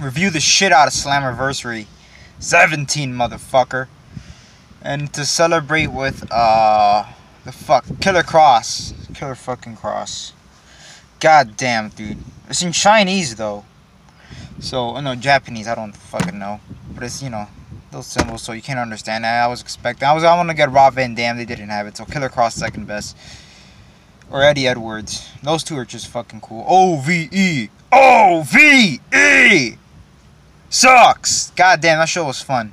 review the shit out of Slammiversary 17, motherfucker. And to celebrate with, uh, the fuck, Killer Kross. Killer fucking Kross. God damn, dude. It's in Chinese, though. So, oh, no, Japanese, I don't fucking know. But it's, you know, those symbols, so you can't understand that. I was expecting, I was, I want to get Rob Van Dam, they didn't have it. So, Killer Kross, second best. Or Eddie Edwards. Those two are just fucking cool. O-V-E. O-V-E! Sucks! God damn, that show was fun.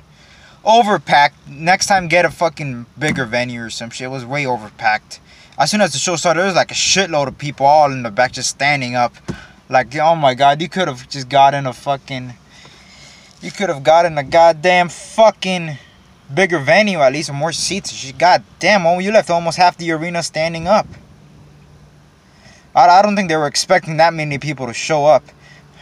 Overpacked. Next time, get a fucking bigger venue or some shit. It was way overpacked. As soon as the show started, there was like a shitload of people all in the back just standing up. Like, oh my god, you could have just gotten a fucking. You could have gotten a goddamn fucking bigger venue, at least, with more seats. God damn, oh, you left almost half the arena standing up. I don't think they were expecting that many people to show up.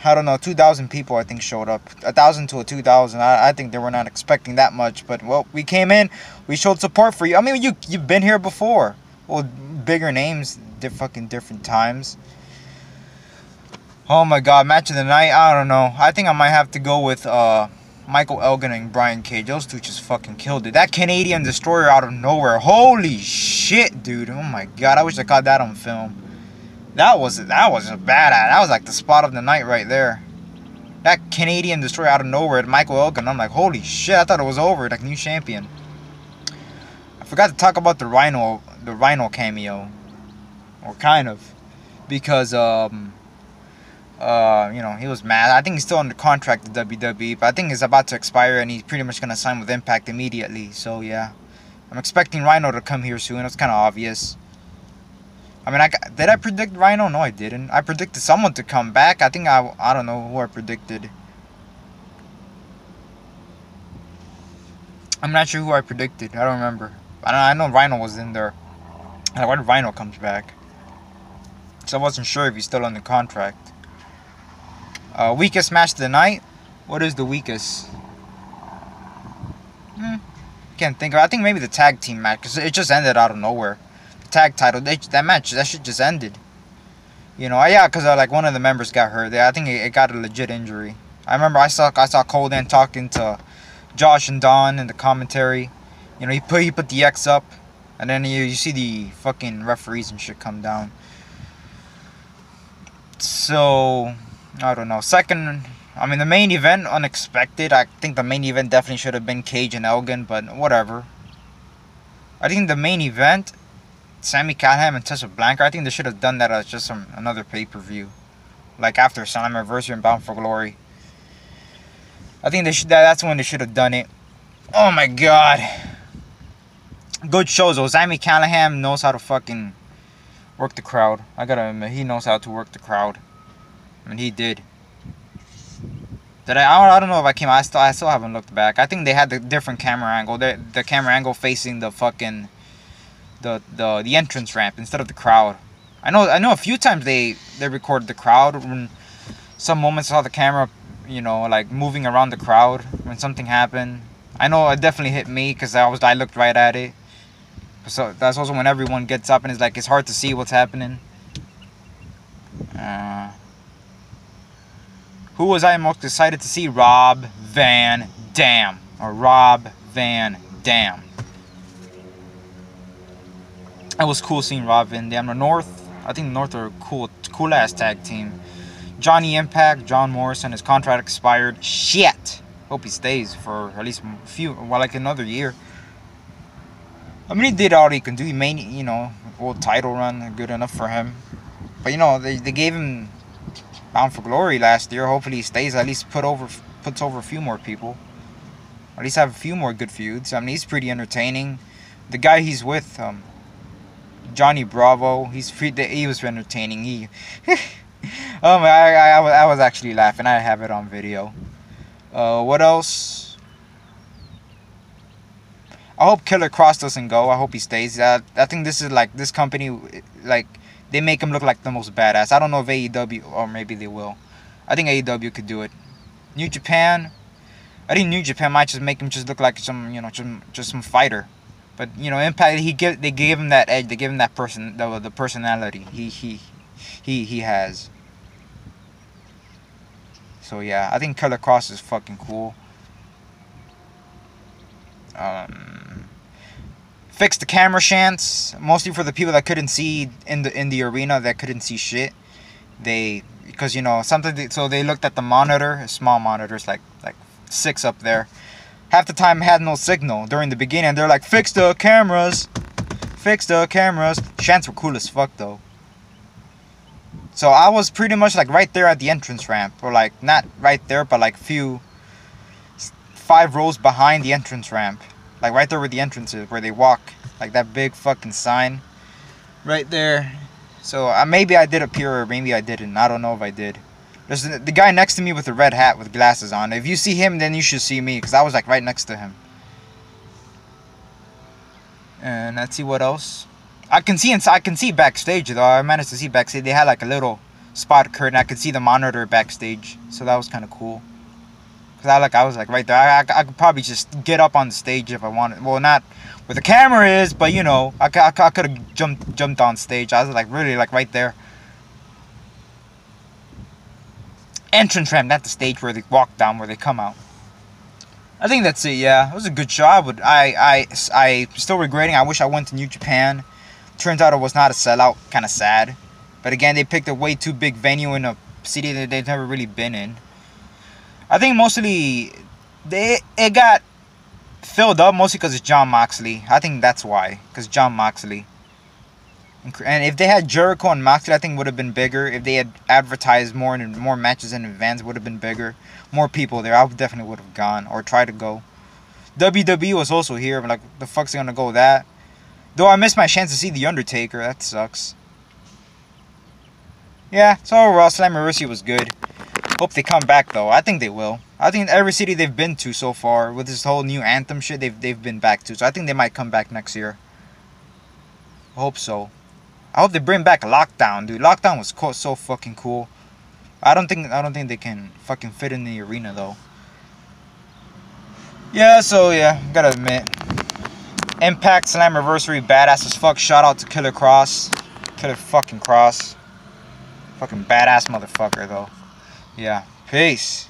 I don't know, 2,000 people I think showed up. A 1,000 to a 2,000. I, I think they were not expecting that much. But, well, we came in. We showed support for you. I mean, you, you've been here before. Well, bigger names, di- fucking different times. Oh my god, match of the night? I don't know. I think I might have to go with uh, Michael Elgin and Brian Cage. Those two just fucking killed it. That Canadian destroyer out of nowhere. Holy shit, dude. Oh my god, I wish I caught that on film. That was that was a badass. That was like the spot of the night right there. That Canadian destroyer out of nowhere, Michael Elgin. I'm like, holy shit! I thought it was over. Like new champion. I forgot to talk about the Rhino, the Rhino cameo, or kind of, because um, uh, you know, he was mad. I think he's still under contract with WWE, but I think it's about to expire, and he's pretty much gonna sign with Impact immediately. So yeah, I'm expecting Rhino to come here soon. It's kind of obvious. I mean, I did I predict Rhino? No, I didn't. I predicted someone to come back. I think I I don't know who I predicted. I'm not sure who I predicted. I don't remember. I don't. I know Rhino was in there. Like, when Rhino comes back. So I wasn't sure if he's still on the contract. Uh, weakest match of the night. What is the weakest? Hmm. Can't think of. I think maybe the tag team match because it just ended out of nowhere tag title. They, that match, that shit just ended. You know, yeah, because uh, like one of the members got hurt. I think it, it, got a legit injury. I remember I saw I saw Cole talking to Josh and Don in the commentary. You know, he put he put the X up, and then you you see the fucking referees and shit come down. So I don't know. Second, I mean the main event unexpected. I think the main event definitely should have been Cage and Elgin, but whatever. I think the main event Sami Callihan and Tessa Blanchard. I think they should have done that as just some another pay per view, like after Slammiversary and Bound for Glory. I think they should. That's when they should have done it. Oh my god. Good shows though. Sami Callihan knows how to fucking work the crowd. I gotta admit, he knows how to work the crowd. I mean, he did. Did I? I don't know if I came. I still, I still haven't looked back. I think they had the different camera angle. The the camera angle facing the fucking the, the the entrance ramp instead of the crowd. I know I know a few times they they recorded the crowd when some moments saw the camera, you know, like moving around the crowd when something happened. I know it definitely hit me because I was I looked right at it. So that's also when everyone gets up and it's like it's hard to see what's happening. Uh, who was I most excited to see? Rob Van Dam or Rob Van Dam. It was cool seeing Rob Van Dam. The North, I think the North are a cool, cool ass tag team. Johnny Impact, John Morrison, his contract expired. Shit. Hope he stays for at least a few, well, like another year. I mean, he did all he can do. He made, you know, world title run, good enough for him. But you know, they, they gave him Bound for Glory last year. Hopefully, he stays. At least put over puts over a few more people. At least have a few more good feuds. I mean, he's pretty entertaining. The guy he's with, um, Johnny Bravo. He's. He was entertaining. He. oh my! I, I, I was actually laughing. I have it on video. Uh, what else? I hope Killer Kross doesn't go. I hope he stays. Uh, I think this is like this company, like they make him look like the most badass. I don't know if AEW or maybe they will. I think AEW could do it. New Japan. I think New Japan might just make him just look like some, you know, just, just some fighter. But you know, Impact he give they gave him that edge. They give him that person the the personality he he he he has. So yeah, I think Killer Kross is fucking cool. Um, fix the camera shants, mostly for the people that couldn't see in the in the arena that couldn't see shit. They because you know something. So they looked at the monitor, small monitors like like six up there. Half the time had no signal during the beginning. They're like, fix the cameras, fix the cameras. Shants were cool as fuck though. So I was pretty much like right there at the entrance ramp, or like not right there, but like few five rows behind the entrance ramp, like right there where the entrance is, where they walk, like that big fucking sign, right there. So uh, maybe I did appear, or maybe I didn't. I don't know if I did. There's the, the guy next to me with the red hat with glasses on. If you see him, then you should see me, because I was like right next to him. And let's see what else. I can see inside. I can see backstage though. I managed to see backstage. They had like a little spot curtain. I could see the monitor backstage, so that was kind of cool. Cause I like I was like right there. I, I, I, could probably just get up on the stage if I wanted. Well, not where the camera is, but you know, I, I, I could have jumped jumped on stage. I was like really like right there. Entrance ramp, not the stage where they walk down, where they come out. I think that's it. Yeah, it was a good. I would. I I I still regretting. I wish I went to New Japan. Turns out it was not a sellout. Kind of sad. But again, they picked a way too big venue in a city that they've never really been in. I think mostly they it got filled up mostly because it's John Moxley. I think that's why, because John Moxley. And if they had Jericho and Moxley, I think would have been bigger. If they had advertised more and more matches in advance, would have been bigger. More people there, I definitely would have gone or tried to go. WWE was also here. Like, the fuck's gonna go with that? Though I missed my chance to see The Undertaker. That sucks. Yeah, so overall, Slammiversary was good. Hope they come back, though. I think they will. I think every city they've been to so far, with this whole new Anthem shit, they've, they've been back to. So I think they might come back next year. Hope so. I hope they bring back Lockdown, dude. Lockdown was cool, so fucking cool. I don't think I don't think they can fucking fit in the arena though. Yeah, so yeah, gotta admit. Impact Slammiversary, badass as fuck. Shout out to Killer Kross. Killer fucking Kross. Fucking badass motherfucker, though. Yeah. Peace.